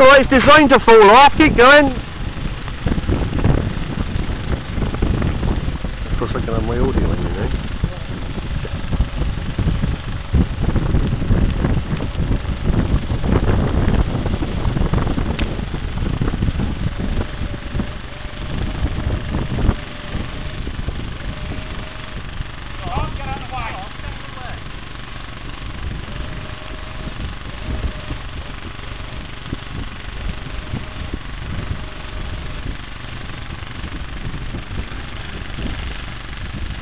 Alright, it's designed to fall off, keep going. Of course I can have my audio in, you know.